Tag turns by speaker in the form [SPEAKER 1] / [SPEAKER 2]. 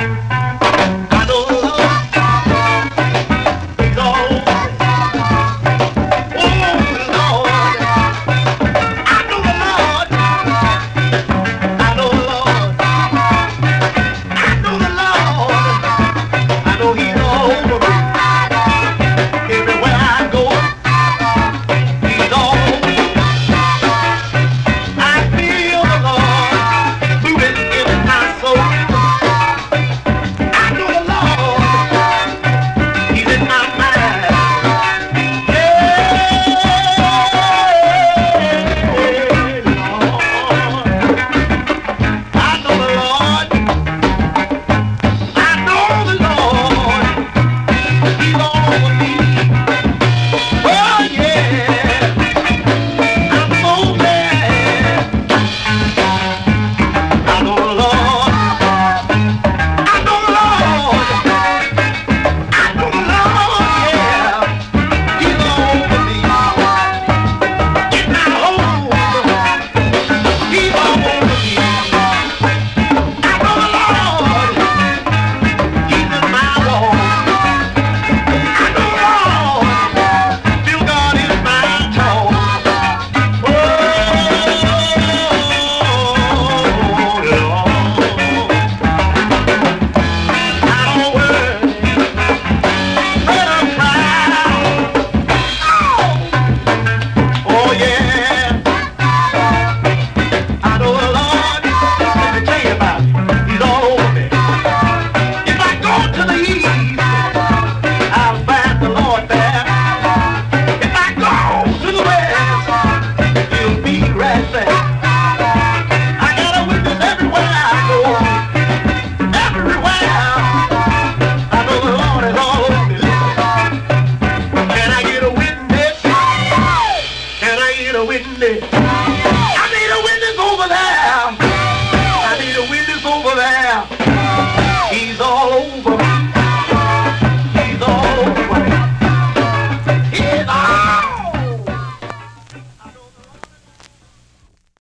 [SPEAKER 1] Thank you. windy.